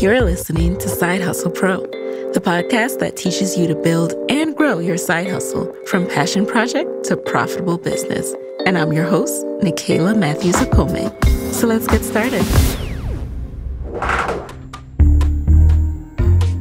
You're listening to Side Hustle Pro, the podcast that teaches you to build and grow your side hustle from passion project to profitable business. And I'm your host, Nicaila Matthews Okome. So let's get started.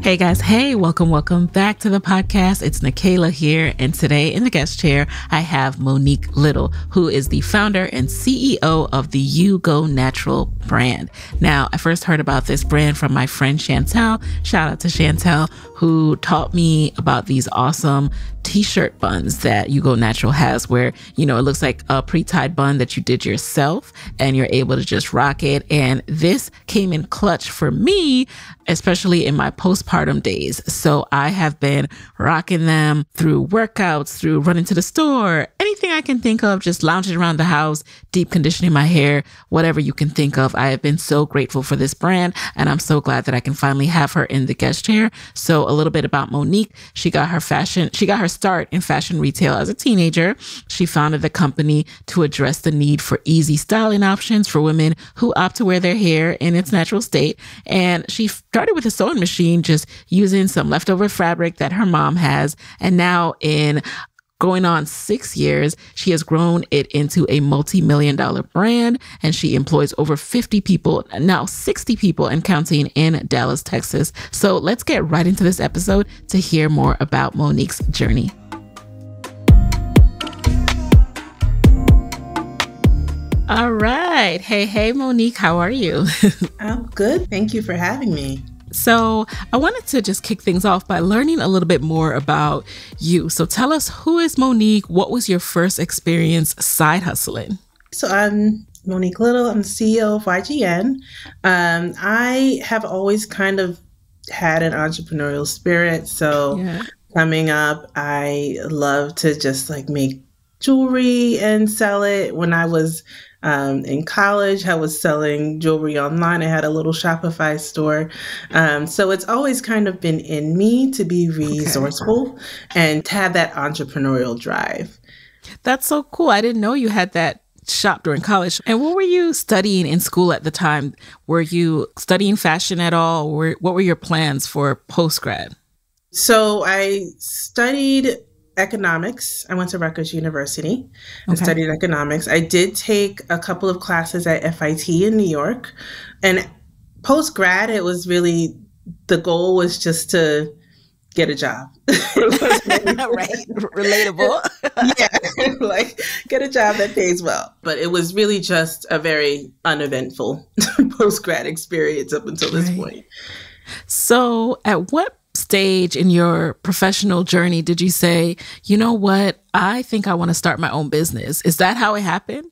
Hey guys, hey, welcome, welcome back to the podcast. It's Nicaila here, and today in the guest chair, I have Monique Little, who is the founder and CEO of the You Go Natural brand. Now, I first heard about this brand from my friend Chantel. Shout out to Chantel, who taught me about these awesome t-shirt buns that You Go Natural has where, you know, it looks like a pre-tied bun that you did yourself and you're able to just rock it. And this came in clutch for me, especially in my postpartum days. So I have been rocking them through workouts, through running to the store, anything I can think of, just lounging around the house, deep conditioning my hair, whatever you can think of. I have been so grateful for this brand and I'm so glad that I can finally have her in the guest chair. So a little bit about Monique. She got her fashion, she got her start in fashion retail as a teenager. She founded the company to address the need for easy styling options for women who opt to wear their hair in its natural state. And she started with a sewing machine, just using some leftover fabric that her mom has. And now in Going on six years, she has grown it into a multi million dollar brand and she employs over 50 people, now 60 people and counting in Dallas, Texas. So let's get right into this episode to hear more about Monique's journey. All right. Hey, hey, Monique, how are you? I'm good. Thank you for having me. So, I wanted to just kick things off by learning a little bit more about you. So, tell us who is Monique? What was your first experience side hustling? So, I'm Monique Little. I'm the CEO of YGN. Um, I have always kind of had an entrepreneurial spirit. So, yeah. coming up, I love to just like make jewelry and sell it. When I was um, in college, I was selling jewelry online. I had a little Shopify store. Um, so it's always kind of been in me to be resourceful okay. and to have that entrepreneurial drive. That's so cool. I didn't know you had that shop during college. And what were you studying in school at the time? Were you studying fashion at all? Or what were your plans for post grad? So I studied economics. I went to Rutgers University and okay. studied economics. I did take a couple of classes at FIT in New York. And post grad, it was really the goal was just to get a job. right. Relatable. yeah. like get a job that pays well. But it was really just a very uneventful post grad experience up until this right. point. So, at what stage in your professional journey did you say, you know what, I think I want to start my own business? Is that how it happened?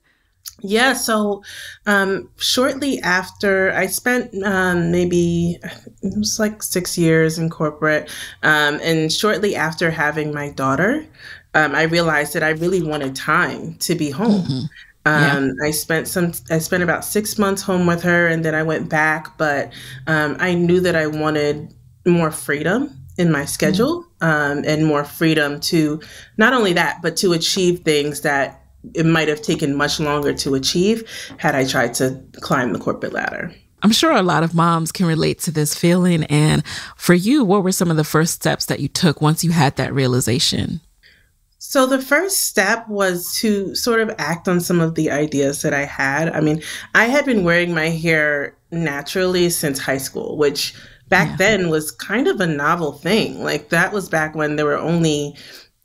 Yeah, so um, shortly after, I spent um, maybe it was like six years in corporate, um, and shortly after having my daughter, um, I realized that I really wanted time to be home. Mm-hmm. Um, yeah. I spent some. I spent about six months home with her, and then I went back. But um, I knew that I wanted more freedom in my schedule um, and more freedom to not only that, but to achieve things that it might have taken much longer to achieve had I tried to climb the corporate ladder. I'm sure a lot of moms can relate to this feeling. And for you, what were some of the first steps that you took once you had that realization? So, the first step was to sort of act on some of the ideas that I had. I mean, I had been wearing my hair naturally since high school, which back yeah. then was kind of a novel thing. Like that was back when there were only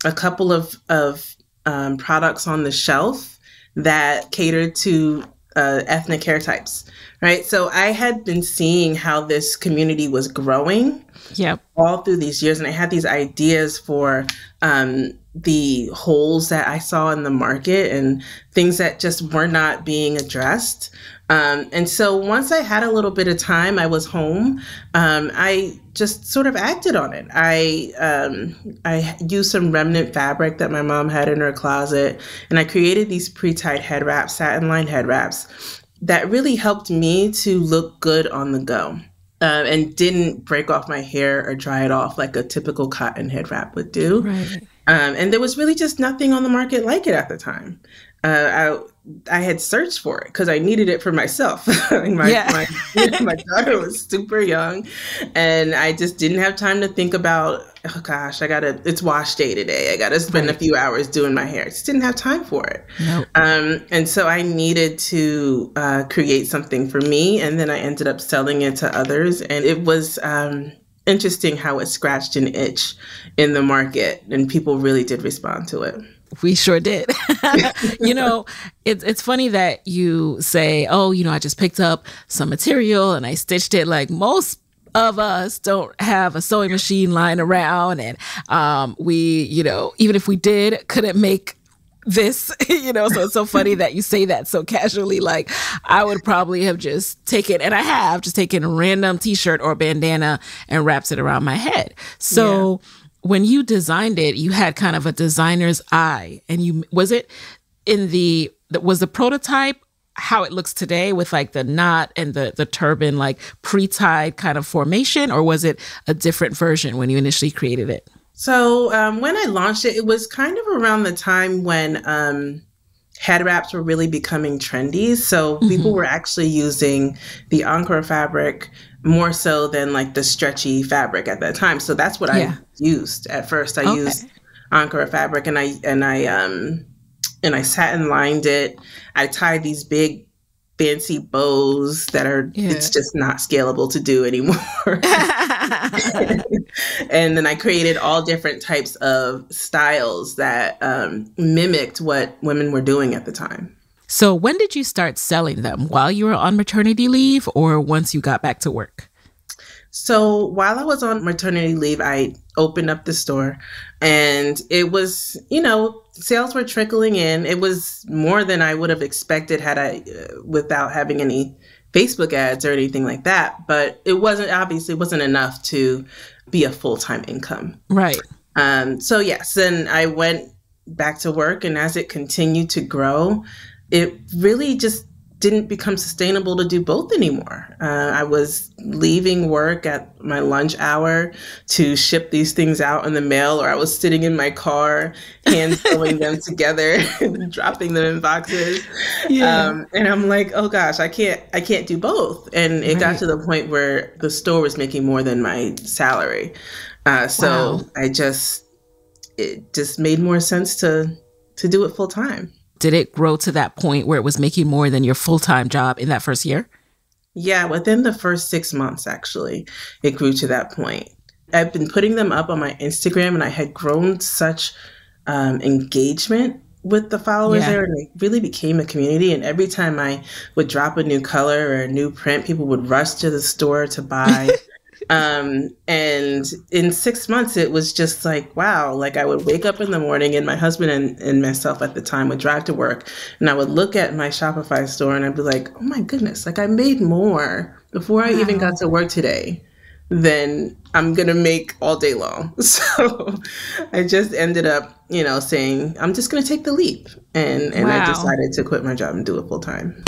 a couple of of um, products on the shelf that catered to uh, ethnic hair types, right? So I had been seeing how this community was growing, yeah, all through these years, and I had these ideas for um, the holes that I saw in the market and things that just were not being addressed. Um, and so once I had a little bit of time, I was home. Um, I just sort of acted on it. I um, I used some remnant fabric that my mom had in her closet, and I created these pre-tied head wraps, satin lined head wraps, that really helped me to look good on the go. Uh, and didn't break off my hair or dry it off like a typical cotton head wrap would do. Right. Um, and there was really just nothing on the market like it at the time. Uh, I had searched for it because I needed it for myself. my, yeah. my, my daughter was super young, and I just didn't have time to think about. Oh gosh, I gotta. It's wash day today. I gotta spend right. a few hours doing my hair. I just didn't have time for it. Nope. Um, and so I needed to uh, create something for me, and then I ended up selling it to others, and it was. Um, interesting how it scratched an itch in the market and people really did respond to it we sure did. you know, it's it's funny that you say, "Oh, you know, I just picked up some material and I stitched it." Like most of us don't have a sewing machine lying around, and um, we, you know, even if we did, couldn't make this, you know, so it's so funny that you say that so casually. Like, I would probably have just taken, and I have just taken a random t shirt or bandana and wrapped it around my head. So, yeah when you designed it, you had kind of a designer's eye, and you was it in the was the prototype how it looks today with like the knot and the the turban like pre-tied kind of formation, or was it a different version when you initially created it? So um, when I launched it, it was kind of around the time when um, head wraps were really becoming trendy. So mm-hmm. people were actually using the Ankara fabric more so than like the stretchy fabric at that time. So that's what yeah. I used at first. I okay. used Ankara fabric and I and I um and I satin lined it. I tied these big fancy bows that are yeah. it's just not scalable to do anymore. and then I created all different types of styles that um, mimicked what women were doing at the time. So, when did you start selling them? While you were on maternity leave or once you got back to work? So, while I was on maternity leave, I opened up the store and it was, you know, sales were trickling in. It was more than I would have expected had I, uh, without having any Facebook ads or anything like that. But it wasn't, obviously, wasn't enough to be a full time income. Right. Um, so, yes, then I went back to work and as it continued to grow, it really just didn't become sustainable to do both anymore. Uh, I was leaving work at my lunch hour to ship these things out in the mail, or I was sitting in my car, hand sewing them together, dropping them in boxes. Yeah. Um, and I'm like, oh gosh, I can't, I can't do both. And it right. got to the point where the store was making more than my salary. Uh, so wow. I just, it just made more sense to to do it full time did it grow to that point where it was making more than your full time job in that first year? Yeah, within the first six months, actually, it grew to that point. I've been putting them up on my Instagram and I had grown such um, engagement with the followers yeah. there and it really became a community and every time i would drop a new color or a new print people would rush to the store to buy Um, and in six months, it was just like, wow, like I would wake up in the morning and my husband and, and myself at the time would drive to work and I would look at my Shopify store and I'd be like, oh my goodness, like I made more before I wow. even got to work today than I'm going to make all day long. So I just ended up, you know, saying, I'm just going to take the leap. And, and wow. I decided to quit my job and do it full time.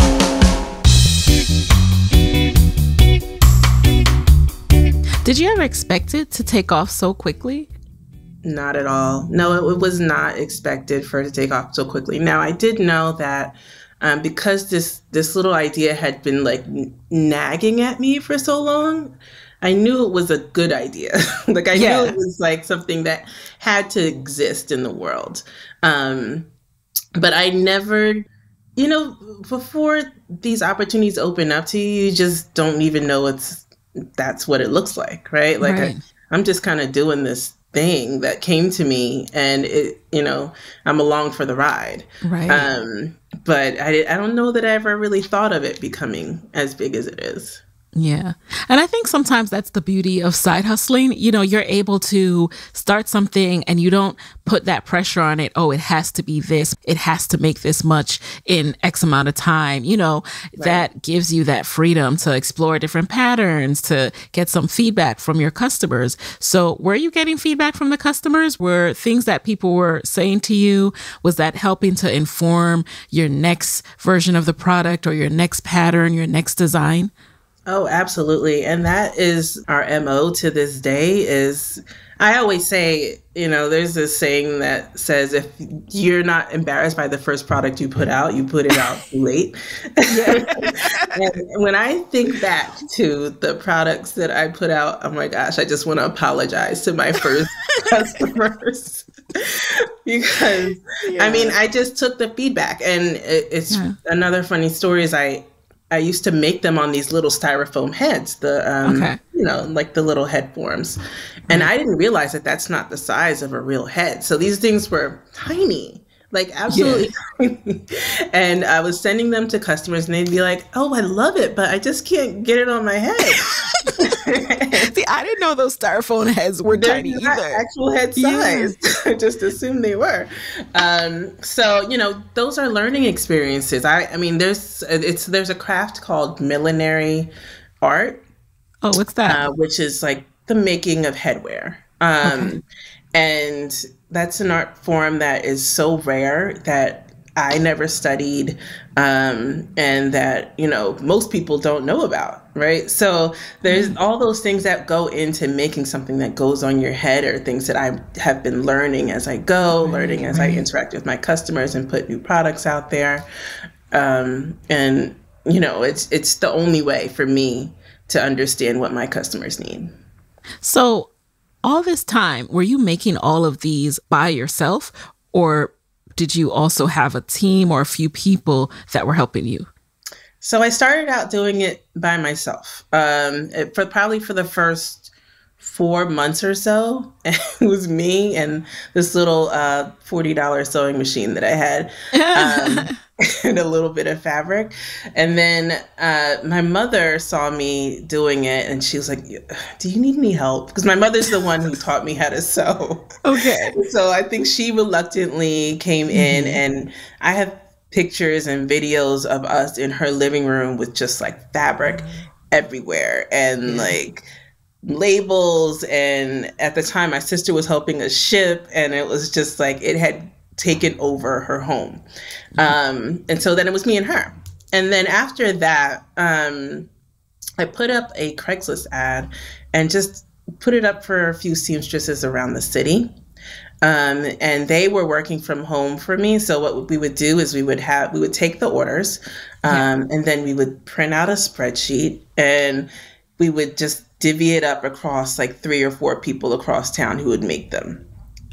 Did you ever expect it to take off so quickly? Not at all. No, it, was not expected for it to take off so quickly. Now, I did know that um, because this this little idea had been like n- nagging at me for so long. I knew it was a good idea. like I yeah. knew it was like something that had to exist in the world. Um, but I never, you know, before these opportunities open up to you, you just don't even know it's that's what it looks like, right? Like right. I, I'm just kind of doing this thing that came to me and it you know i'm along for the ride right um but i i don't know that i ever really thought of it becoming as big as it is yeah. And I think sometimes that's the beauty of side hustling. You know, you're able to start something and you don't put that pressure on it. Oh, it has to be this. It has to make this much in X amount of time. You know, right. that gives you that freedom to explore different patterns, to get some feedback from your customers. So, were you getting feedback from the customers? Were things that people were saying to you, was that helping to inform your next version of the product or your next pattern, your next design? Oh, absolutely. And that is our MO to this day is I always say, you know, there's this saying that says if you're not embarrassed by the first product you put out, you put it out too late. and when I think back to the products that I put out, oh my gosh, I just want to apologize to my first customers. because yeah. I mean, I just took the feedback and it, it's yeah. another funny story is I I used to make them on these little styrofoam heads, the um, okay. you know, like the little head forms, and I didn't realize that that's not the size of a real head. So these things were tiny, like absolutely yeah. and I was sending them to customers, and they'd be like, "Oh, I love it, but I just can't get it on my head." See, I didn't know those styrofoam heads were They're tiny either. Actual head size. I just assumed they were. Um, so you know, those are learning experiences. I, I mean, there's it's there's a craft called millinery art. Oh, what's that? Uh, which is like the making of headwear. Um, okay. And that's an art form that is so rare that I never studied um, and that, you know, most people don't know about, right? So there's mm. all those things that go into making something that goes on your head or things that I have been learning as I go, right, learning as right. I interact with my customers and put new products out there. Um, and, you know, it's, it's the only way for me to understand what my customers need. So all this time, were you making all of these by yourself or did you also have a team or a few people that were helping you? So I started out doing it by myself. Um, it, for probably for the first four months or so, And it was me and this little uh, forty dollars sewing machine that I had. Um, and a little bit of fabric. And then uh, my mother saw me doing it and she was like, Do you need any help? Because my mother's the one who taught me how to sew. Okay. so I think she reluctantly came in mm-hmm. and I have pictures and videos of us in her living room with just like fabric everywhere and like labels and at the time my sister was helping us ship and it was just like it had taken over her home. Um, and so then it was me and her. And then after that, um, I put up a Craigslist ad and just put it up for a few seamstresses around the city. Um, and they were working from home for me. So what we would do is we would have we would take the orders, um, yeah. and then we would print out a spreadsheet, and we would just divvy it up across like three or four people across town who would make them.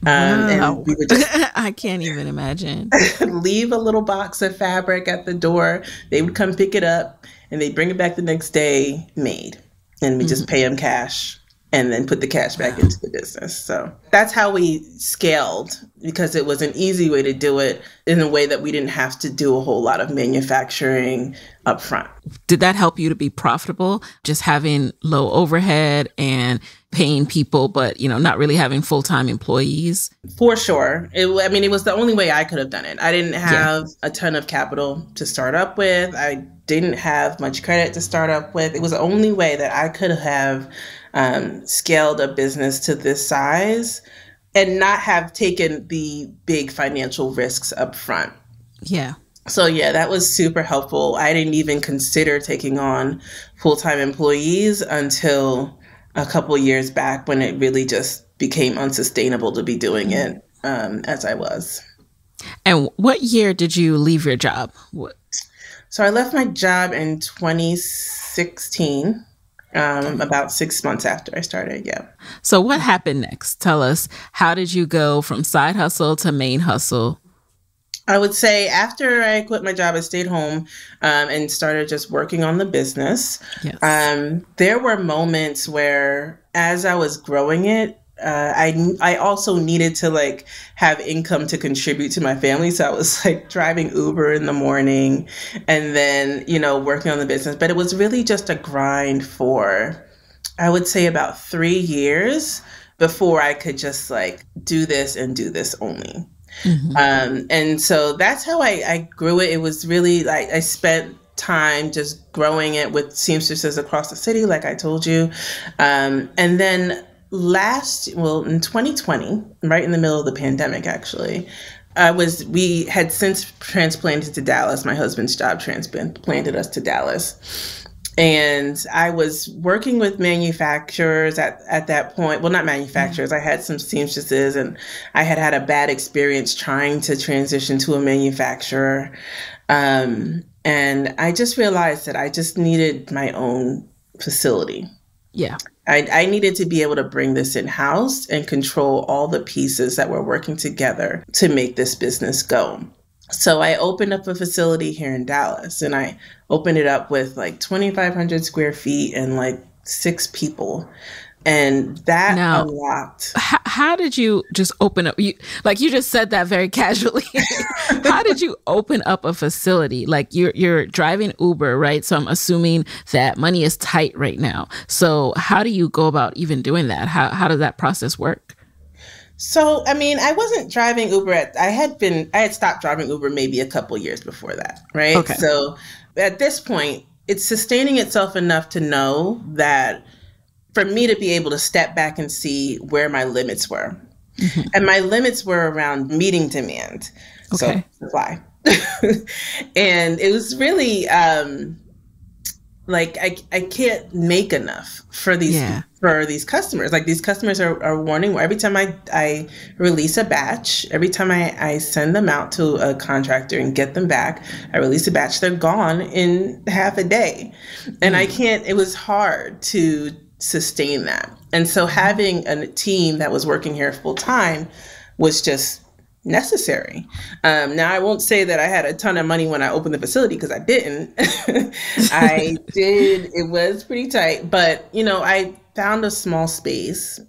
Um, wow. And we just I can't even imagine. leave a little box of fabric at the door. They would come pick it up and they bring it back the next day made. And we mm-hmm. just pay them cash and then put the cash back wow. into the business. So that's how we scaled because it was an easy way to do it in a way that we didn't have to do a whole lot of manufacturing up front. Did that help you to be profitable? Just having low overhead and paying people, but you know, not really having full time employees? For sure. It, I mean, it was the only way I could have done it. I didn't have yeah. a ton of capital to start up with. I didn't have much credit to start up with. It was the only way that I could have um, scaled a business to this size and not have taken the big financial risks up front. Yeah. So yeah, that was super helpful. I didn't even consider taking on full-time employees until a couple years back when it really just became unsustainable to be doing it um, as I was. And what year did you leave your job? What? So I left my job in 2016 um, about six months after I started. Yeah. So what happened next? Tell us. How did you go from side hustle to main hustle? I would say after I quit my job, I stayed home um, and started just working on the business. Yes. Um, there were moments where, as I was growing it, uh, I I also needed to like have income to contribute to my family, so I was like driving Uber in the morning, and then you know working on the business. But it was really just a grind for, I would say about three years before I could just like do this and do this only. Mm-hmm. Um, and so that's how I, I grew it. It was really like I spent time just growing it with seamstresses across the city, like I told you. Um, and then last well in 2020 right in the middle of the pandemic actually I was we had since transplanted to Dallas my husband's job transplanted us to Dallas and I was working with manufacturers at, at that point. Well, not manufacturers. I had some seamstresses, and I had had a bad experience trying to transition to a manufacturer. Um, and I just realized that I just needed my own facility. Yeah. I, I needed to be able to bring this in house and control all the pieces that were working together to make this business go. So I opened up a facility here in Dallas and I opened it up with like 2,500 square feet and like six people. And that now, unlocked. How, how did you just open up? You like you just said that very casually. how did you open up a facility? Like you're you're driving Uber, right? So I'm assuming that money is tight right now. So how do you go about even doing that? How how does that process work? So, I mean, I wasn't driving Uber at, I had been, I had stopped driving Uber maybe a couple years before that, right? Okay. So at this point, it's sustaining itself enough to know that for me to be able to step back and see where my limits were. Mm-hmm. And my limits were around meeting demand. Okay. So supply. and it was really um like I, I can't make enough for these yeah. for these customers like these customers are, are warning every time I, I release a batch every time I, I send them out to a contractor and get them back i release a batch they're gone in half a day and mm. i can't it was hard to sustain that and so having a team that was working here full time was just necessary. Um, now, I won't say that I had a ton of money when I opened the facility because I didn't. I did, it was pretty tight, but you know, I found a small space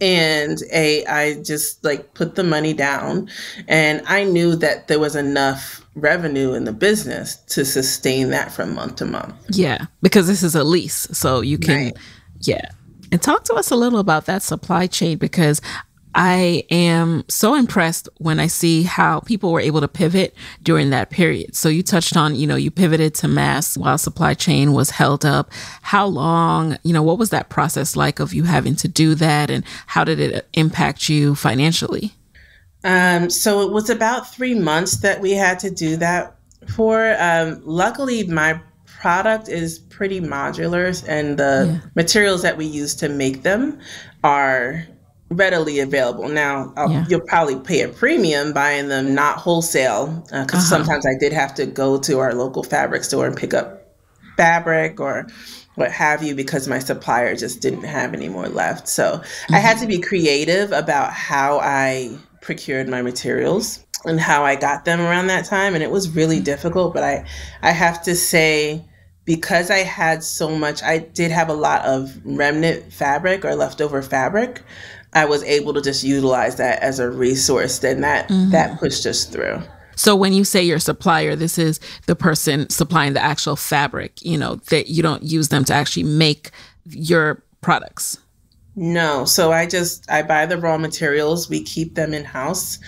and a I just like put the money down and I knew that there was enough revenue in the business to sustain that from month to month. Yeah, because this is a lease, so you can right. yeah. And talk to us a little about that supply chain because I am so impressed when I see how people were able to pivot during that period. So you touched on, you know, you pivoted to mass while supply chain was held up. How long, you know, what was that process like of you having to do that and how did it impact you financially? Um, so it was about three months that we had to do that for. Um, luckily, my product is pretty modular and the yeah. materials that we use to make them are readily available. Now, yeah. you'll probably pay a premium buying them not wholesale because uh, uh-huh. sometimes I did have to go to our local fabric store and pick up fabric or what have you because my supplier just didn't have any more left. So mm-hmm. I had to be mm-hmm. creative about how I procured my materials and how I got them around that time and it was really mm-hmm. difficult, but I I have to say because I had so much, I did have a lot of remnant fabric or leftover fabric. I was able to just utilize that as a resource, then that mm-hmm. that pushed us through. So when you say your supplier, this is the person supplying the actual fabric, you know, that you don't use them to actually make your products. No. So I just I buy the raw materials, we keep them in house.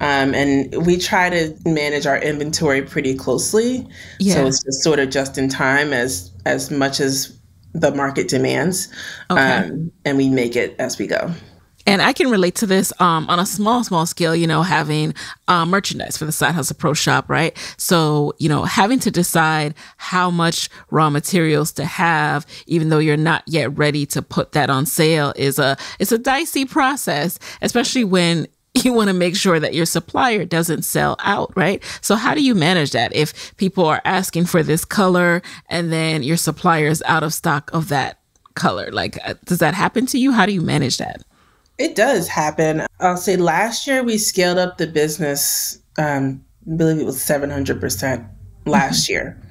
Um, and we try to manage our inventory pretty closely. Yeah. So it's just sort of just in time as as much as the market demands. Okay. Um, and we make it as we go. And I can relate to this um, on a small, small scale, you know, having uh, merchandise for the Side Hustle Pro shop, right? So, you know, having to decide how much raw materials to have, even though you're not yet ready to put that on sale is a, it's a dicey process, especially when you want to make sure that your supplier doesn't sell out, right? So how do you manage that if people are asking for this color and then your supplier is out of stock of that color? Like, uh, does that happen to you? How do you manage that? It does happen. I'll say last year we scaled up the business. Um, I believe it was seven hundred percent last mm-hmm. year,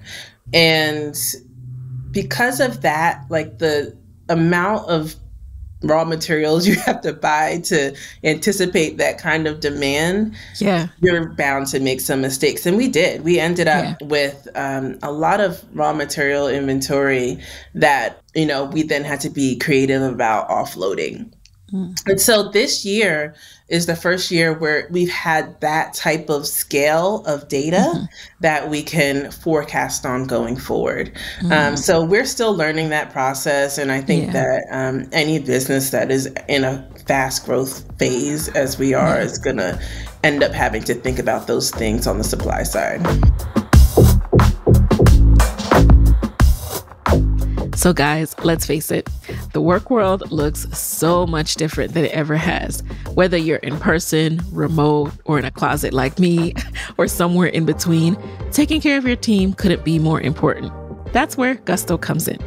and because of that, like the amount of raw materials you have to buy to anticipate that kind of demand, yeah, you're bound to make some mistakes. And we did. We ended up yeah. with um, a lot of raw material inventory that, you know, we then had to be creative about offloading. Mm. And so this year is the first year where we've had that type of scale of data mm-hmm. that we can forecast on going forward. Um, mm-hmm. Um, so we're still learning that process. And I think yeah. that um, any business that is in a fast growth phase, as we are, yeah. is going to end up having to think about those things on the supply side. So, guys, let's face it, the work world looks so much different than it ever has. Whether you're in person, remote, or in a closet like me, or somewhere in between, taking care of your team couldn't be more important. That's where Gusto comes in.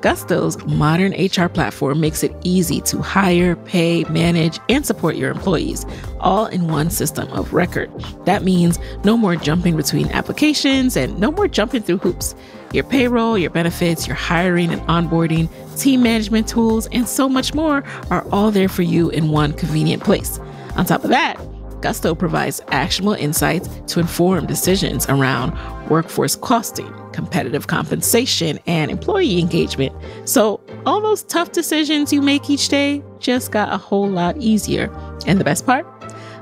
Gusto's modern HR platform makes it easy to hire, pay, manage, and support your employees, all in one system of record. That means no more jumping between applications and no more jumping through hoops. Your payroll, your benefits, your hiring and onboarding, team management tools, and so much more are all there for you in one convenient place. On top of that, Gusto provides actionable insights to inform decisions around workforce costing, competitive compensation, and employee engagement. So, all those tough decisions you make each day just got a whole lot easier. And the best part?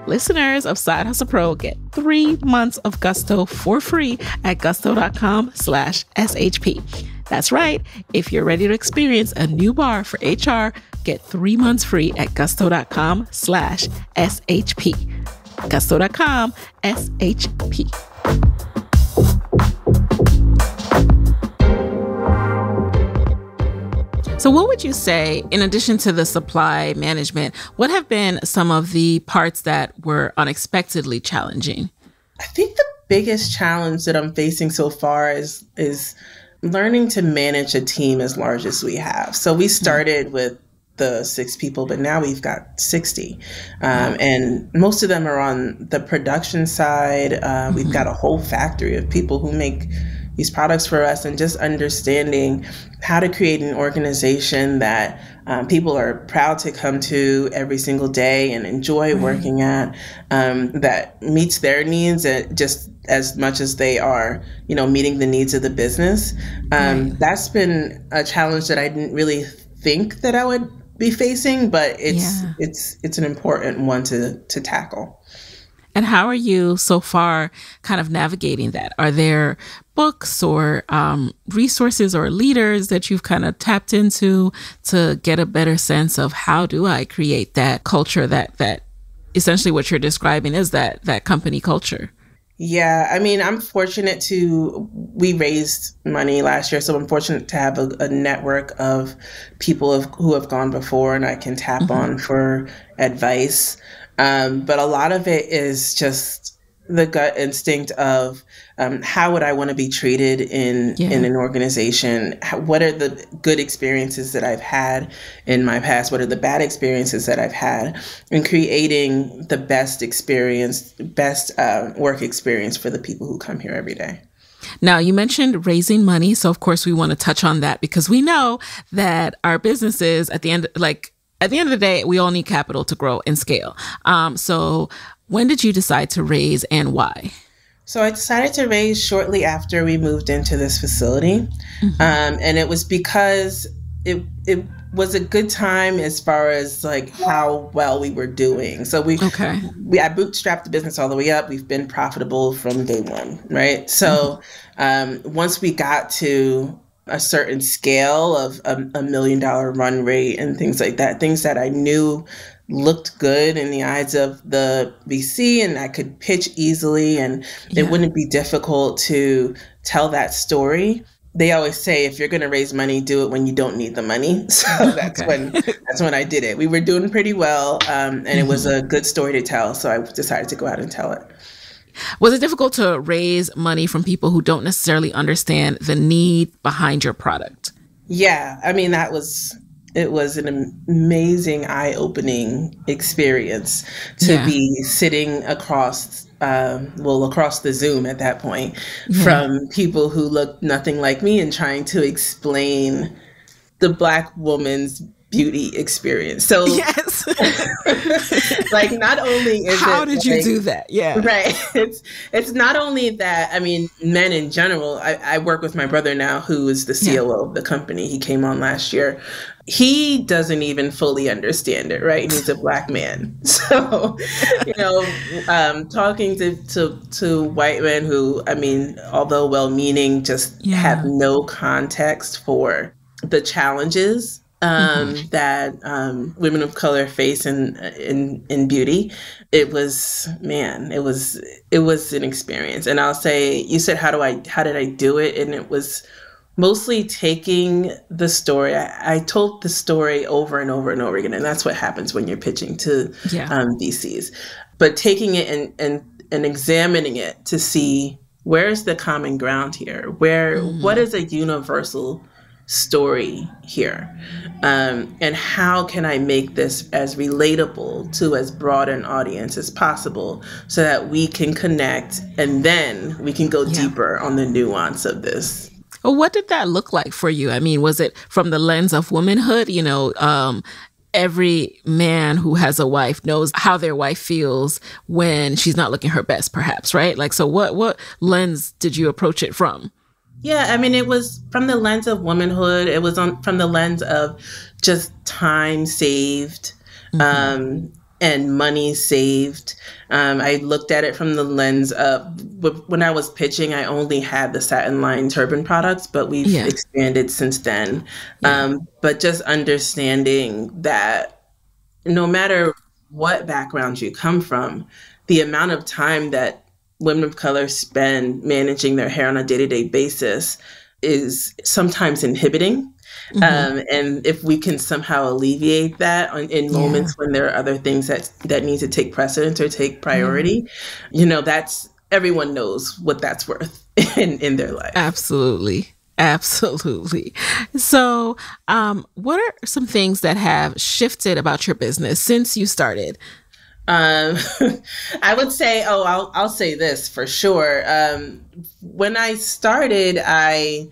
Listeners of Side Hustle Pro get three months of Gusto for free at gusto.com slash SHP. That's right. If you're ready to experience a new bar for HR, get three months free at gusto.com slash SHP. Gusto.com SHP. So, what would you say, in addition to the supply management, what have been some of the parts that were unexpectedly challenging? I think the biggest challenge that I'm facing so far is is learning to manage a team as large as we have. So we started with the six people, but now we've got 60. Um, and most of them are on the production side. Uh, mm-hmm. We've got a whole factory of people who make these products for us and just understanding how to create an organization that um, people are proud to come to every single day and enjoy mm-hmm. working at um, that meets their needs and just as much as they are you know meeting the needs of the business um, right. that's been a challenge that i didn't really think that i would be facing but it's yeah. it's it's an important one to to tackle and how are you so far kind of navigating that? Are there books or um, resources or leaders that you've kind of tapped into to get a better sense of how do I create that culture that that essentially what you're describing is that that company culture? Yeah, I mean, I'm fortunate to we raised money last year, so I'm fortunate to have a, a network of people of, who have gone before, and I can tap mm-hmm. on for advice. Um, but a lot of it is just the gut instinct of um, how would I want to be treated in yeah. in an organization? How, what are the good experiences that I've had in my past? What are the bad experiences that I've had? And creating the best experience, best uh, work experience for the people who come here every day. Now, you mentioned raising money. So, of course, we want to touch on that because we know that our businesses at the end, like at the end of the day, we all need capital to grow and scale. Um, so, when did you decide to raise and why? So, I decided to raise shortly after we moved into this facility. Mm-hmm. Um, and it was because it, it was a good time as far as like how well we were doing. So we okay. we I bootstrapped the business all the way up. We've been profitable from day one, right? So mm-hmm. um, once we got to a certain scale of a, a million dollar run rate and things like that, things that I knew looked good in the eyes of the VC and I could pitch easily and yeah. it wouldn't be difficult to tell that story. They always say if you're going to raise money, do it when you don't need the money. So that's okay. when that's when I did it. We were doing pretty well, um, and mm-hmm. it was mm-hmm. a good story to tell. So I decided to go out and tell it. Was it difficult to raise money from people who don't necessarily understand the need behind your product? Yeah, I mean that was it was an amazing eye-opening experience to yeah. be sitting across um, well across the zoom at that point yeah. from people who looked nothing like me and trying to explain the black woman's beauty experience. So yes, like not only is how did you do that? Yeah, right. It's it's not only that. I mean, men in general. I, I work with my brother now, who is the COO yeah. of the company. He came on last year. He doesn't even fully understand it, right? He's a black man, so you know, um, talking to, to to white men who, I mean, although well-meaning, just yeah. have no context for the challenges um, mm-hmm. that um, women of color face in in in beauty. It was man, it was it was an experience. And I'll say, you said, how do I how did I do it? And it was mostly taking the story. I, I, told the story over and over and over again, and that's what happens when you're pitching to yeah. um, VCs. But taking it and, and and examining it to see where's the common ground here, where mm-hmm. what is a universal story here, um, and how can I make this as relatable to as broad an audience as possible, so that we can connect, and then we can go yeah. deeper on the nuance of this. Well, what did that look like for you? I mean, was it from the lens of womanhood? You know, um, every man who has a wife knows how their wife feels when she's not looking her best, perhaps, right? Like, so what what lens did you approach it from? Yeah, I mean, it was from the lens of womanhood. It was on from the lens of just time saved, mm-hmm. um, and money saved. Um, I looked at it from the lens of when I was pitching, I only had the satin line turban products, but we've yeah. expanded since then. Yeah. Um, but just understanding that no matter what background you come from, the amount of time that women of color spend managing their hair on a day to day basis is sometimes inhibiting. Mm-hmm. Um, and if we can somehow alleviate that on, in moments yeah. when there are other things that that need to take precedence or take priority, mm-hmm. you know, that's everyone knows what that's worth in in their life. Absolutely. Absolutely. So, um, what are some things that have shifted about your business since you started? Um, I would say, oh, I'll I'll say this for sure. Um, when I started, I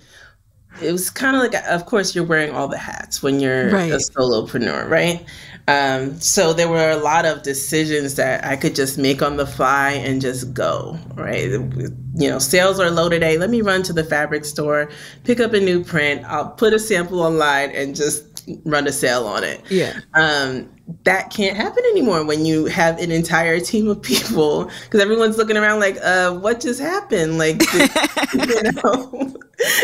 it was kind of like, of course, you're wearing all the hats when you're right. a solopreneur, right? Um, so there were a lot of decisions that I could just make on the fly and just go, right? You know, sales are low today. Let me run to the fabric store, pick up a new print. I'll put a sample online and just run a sale on it. Yeah. Um, that can't happen anymore when you have an entire team of people because everyone's looking around like uh what just happened like you know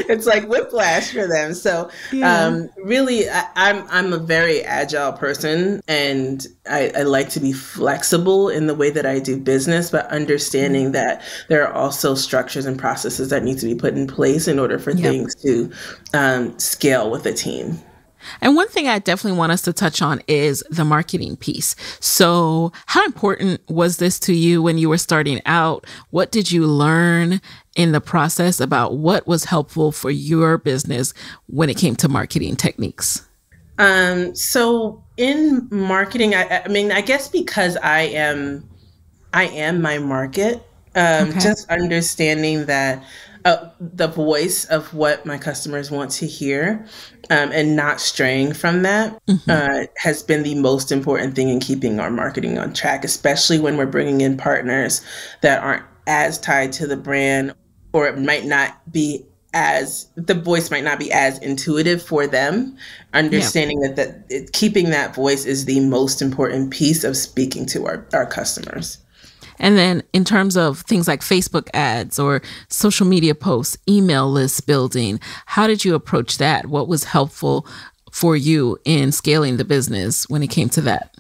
it's like whiplash for them so yeah. um really I, am I'm, I'm a very agile person and I, I like to be flexible in the way that i do business but understanding mm-hmm. that there are also structures and processes that need to be put in place in order for yep. things to um, scale with a team and one thing I definitely want us to touch on is the marketing piece. So, how important was this to you when you were starting out? What did you learn in the process about what was helpful for your business when it came to marketing techniques? Um, so in marketing, I, I mean, I guess because I am, I am my market. Um, okay. Just understanding that uh, the voice of what my customers want to hear um, and not straying from that mm-hmm. uh, has been the most important thing in keeping our marketing on track, especially when we're bringing in partners that aren't as tied to the brand or it might not be as the voice might not be as intuitive for them understanding yeah. that, that it, keeping that voice is the most important piece of speaking to our, our customers and then in terms of things like Facebook ads or social media posts, email list building, how did you approach that? What was helpful for you in scaling the business when it came to that?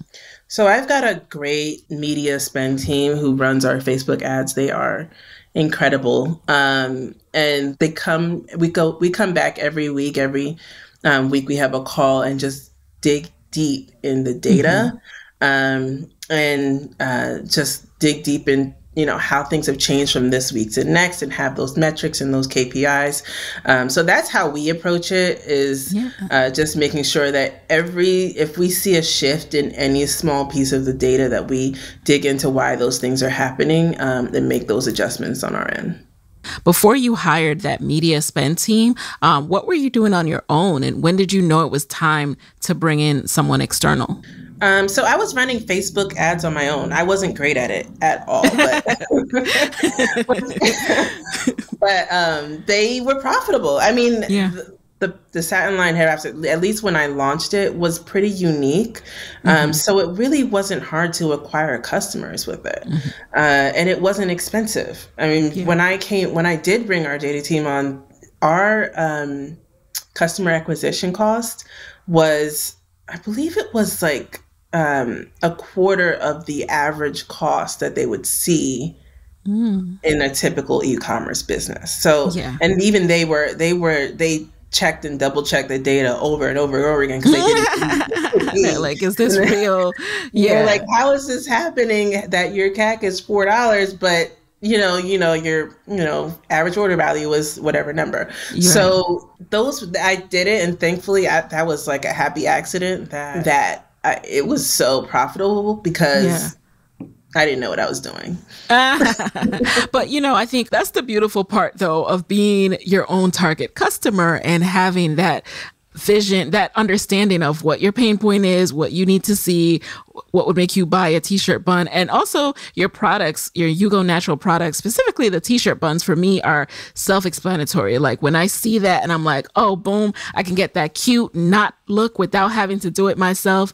So I've got a great media spend team who runs our Facebook ads. They are incredible. Um, and they come we go we come back every week, every um, week we have a call and just dig deep in the data. Mm-hmm. Um, and uh, just dig deep in you know how things have changed from this week to next and have those metrics and those kpis um, so that's how we approach it is yeah. uh, just making sure that every if we see a shift in any small piece of the data that we dig into why those things are happening um, and make those adjustments on our end before you hired that media spend team, um, what were you doing on your own? And when did you know it was time to bring in someone external? Um, so I was running Facebook ads on my own. I wasn't great at it at all, but, but um, they were profitable. I mean, yeah. the, the, the satin line hair wraps, at least when I launched it, was pretty unique. Um, mm-hmm. Um, so it really wasn't hard to acquire customers with it, mm-hmm. uh, and it wasn't expensive. I mean, yeah. when I came, when I did bring our data team on, our um, customer acquisition cost was, I believe it was like um, a quarter of the average cost that they would see mm. in a typical e-commerce business. So, yeah. and even they were they were they checked and double checked the data over and over and over again because they didn't. like, is this real? Yeah. like, how is this happening that your CAC is four dollars, but you know, you know, your you know average order value was whatever number. So those I did it, and thankfully I, that was like a happy accident that that I, it was so profitable because. Yeah. I didn't know what I was doing. but you know, I think that's the beautiful part though of being your own target customer and having that vision, that understanding of what your pain point is, what you need to see, what would make you buy a t-shirt bun, and also your products, your You Go Natural products, specifically the t-shirt buns for me are self-explanatory. Like when I see that and I'm like, oh, boom, I can get that cute not look without having to do it myself.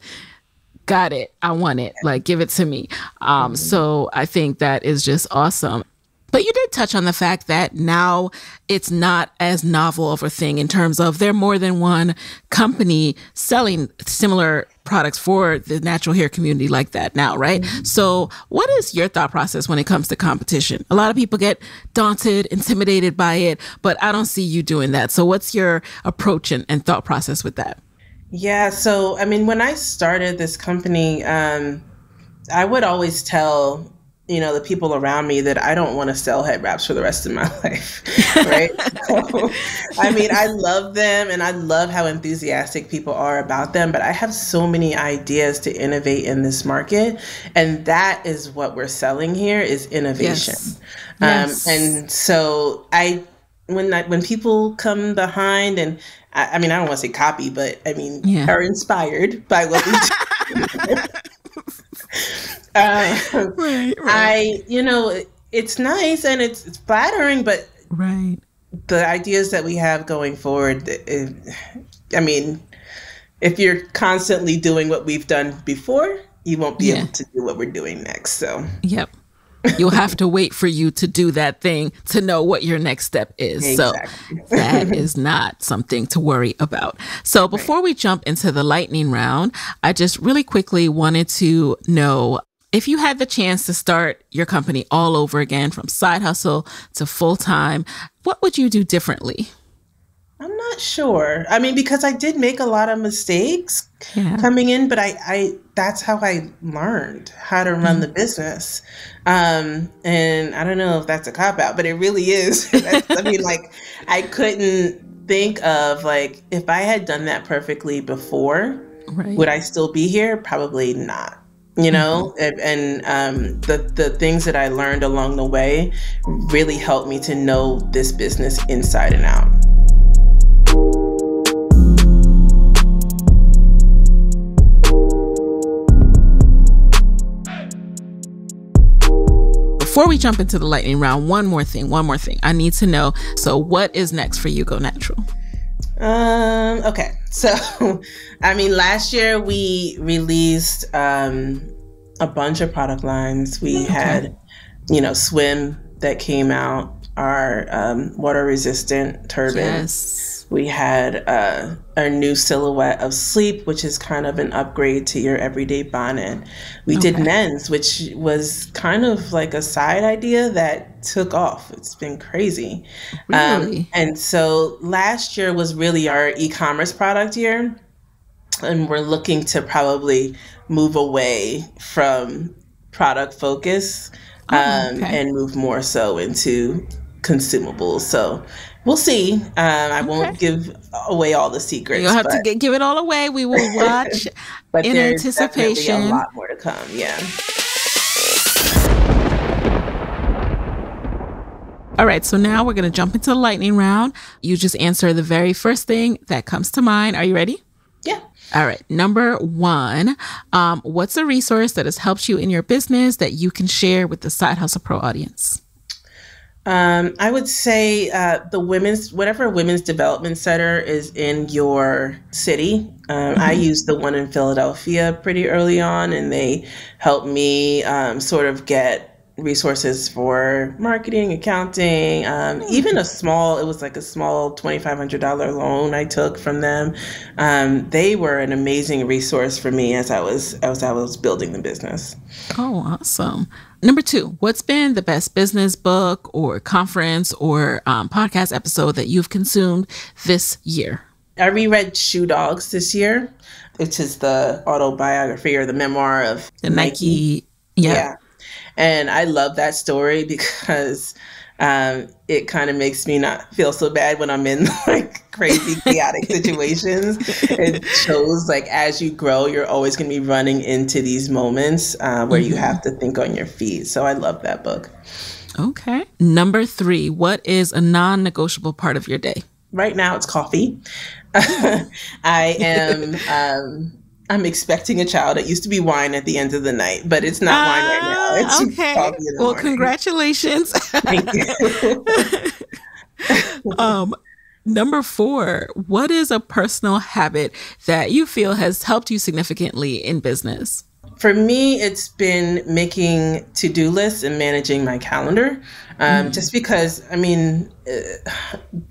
Got it. I want it. Like give it to me. Um, so I think that is just awesome. But you did touch on the fact that now it's not as novel of a thing in terms of there are more than one company selling similar products for the natural hair community like that now, right? Mm-hmm. So, what is your thought process when it comes to competition? A lot of people get daunted, intimidated by it, but I don't see you doing that. So, what's your approach and, and thought process with that? Yeah, so I mean, when I started this company, um, I would always tell you know the people around me that I don't want to sell head wraps for the rest of my life, right? so, I mean, I love them and I love how enthusiastic people are about them, but I have so many ideas to innovate in this market, and that is what we're selling here is innovation. Yes. Um, yes. And so I, when I, when people come behind and I, I mean, I don't want to say copy, but I mean, yeah. are inspired by what we do. Uh, right, right. I, you know, it's nice and it's, it's flattering, but right, the ideas that we have going forward. It, I mean, if you're constantly doing what we've done before, you won't be yeah. able to do what we're doing next. So, yep. You'll have to wait for you to do that thing to know what your next step is. Exactly. So that is not something to worry about. So before right. we jump into the lightning round, I just really quickly wanted to know if you had the chance to start your company all over again from side hustle to full time, what would you do differently? I'm not sure. I mean, because I did make a lot of mistakes yeah. coming in, but I, I that's how I learned how to run mm-hmm. the business. Um, and I don't know if that's a cop out, but it really is. I mean, like I couldn't think of like if I had done that perfectly before, right. would I still be here? Probably not you know mm-hmm. and, um, the the things that I learned along the way really helped me to know this business inside and out. Before we jump into the lightning round, one more thing, one more thing. I need to know. So, what is next for You Go Natural? Um, okay. So, I mean, last year we released um, a bunch of product lines. We okay. had, you know, Swim that came out, our um, water resistant turban. Yes. We had uh, our new silhouette of Sleep, which is kind of an upgrade to your everyday bonnet. We okay. did men's, which was kind of like a side idea that took off. It's been crazy. Um, really? Um, and so last year was really our e commerce product year. And we're looking to probably move away from product focus oh, um, okay. and move more so into consumables. So we'll see. Um, I okay. won't give away all the secrets. You'll have to get, give it all away. We will watch but in there's anticipation. a lot more to come. Yeah. All right, so now we're going to jump into the lightning round. You just answer the very first thing that comes to mind. Are you ready? Yeah. All right. Number one, um, what's a resource that has helped you in your business that you can share with the Side Hustle Pro audience? Um, I would say uh, the women's, whatever women's development center is in your city. Um, mm-hmm. I used the one in Philadelphia pretty early on, and they helped me um, sort of get resources for marketing, accounting, um, even a small, it was like a small $2,500 loan I took from them. Um, they were an amazing resource for me as I was, as I was building the business. Oh, awesome. Number two, what's been the best business book or conference or um, podcast episode that you've consumed this year? I reread Shoe Dogs this year, which is the autobiography or the memoir of the Nike. Nike yeah. yeah. And I love that story because um, it kind of makes me not feel so bad when I'm in like crazy chaotic situations. It shows like as you grow, you're always going to be running into these moments uh, where mm-hmm. you have to think on your feet. So I love that book. Okay. Number three, what is a non negotiable part of your day? Right now, it's coffee. I am. Um, I'm expecting a child. It used to be wine at the end of the night, but it's not uh, wine right now. Ah, it's okay. well, morning. congratulations. Thank you. um, number four, what is a personal habit that you feel has helped you significantly in business? For me, it's been making to do lists and managing my calendar. Um, mm. Just because, I mean, uh,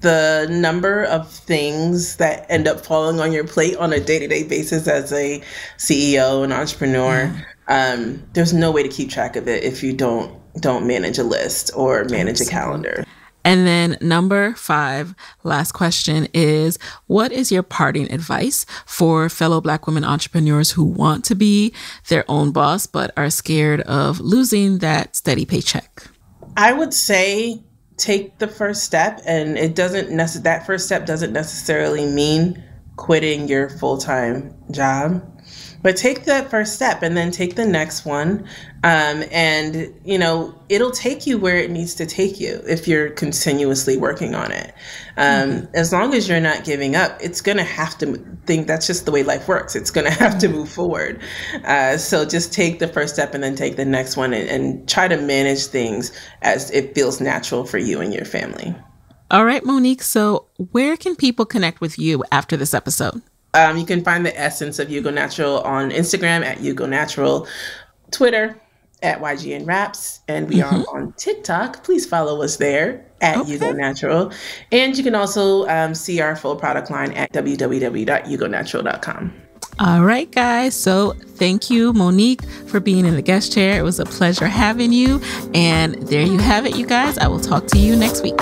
the number of things that end up falling on your plate on a day to day basis as a CEO and entrepreneur, mm. um, there's no way to keep track of it if you don't don't manage a list or manage a calendar. And then number five, last question is what is your parting advice for fellow Black women entrepreneurs who want to be their own boss but are scared of losing that steady paycheck? I would say take the first step, and it doesn't necessarily, that first step doesn't necessarily mean quitting your full time job. But take that first step and then take the next one. Um, and, you know, it'll take you where it needs to take you if you're continuously working on it. Um, mm-hmm. As long as you're not giving up, it's going to have to think that's just the way life works. It's going to have to move forward. Uh, so just take the first step and then take the next one and, and try to manage things as it feels natural for you and your family. All right, Monique. So, where can people connect with you after this episode? Um, you can find the essence of You Go Natural on Instagram at You Go Natural, Twitter at YGN Wraps, and we mm-hmm. are on TikTok. Please follow us there at okay. You Go Natural. And you can also um, see our full product line at www.yougonatural.com. All right, guys. So thank you, Monique, for being in the guest chair. It was a pleasure having you. And there you have it, you guys. I will talk to you next week.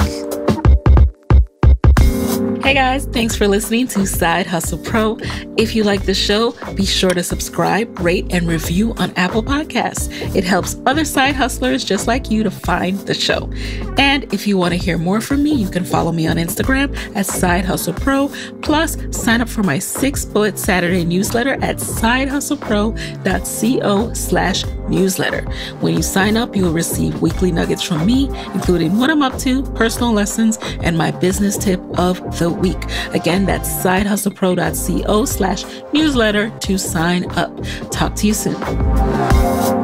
Hey guys, thanks for listening to Side Hustle Pro. If you like the show, be sure to subscribe, rate, and review on Apple Podcasts. It helps other side hustlers just like you to find the show. And if you want to hear more from me, you can follow me on Instagram at Side Hustle Pro. Plus, sign up for my six bullet Saturday newsletter at sidehustlepro.co slash newsletter. When you sign up, you will receive weekly nuggets from me, including what I'm up to, personal lessons, and my business tip of the week. Again, that's sidehustlepro.co slash newsletter to sign up. Talk to you soon.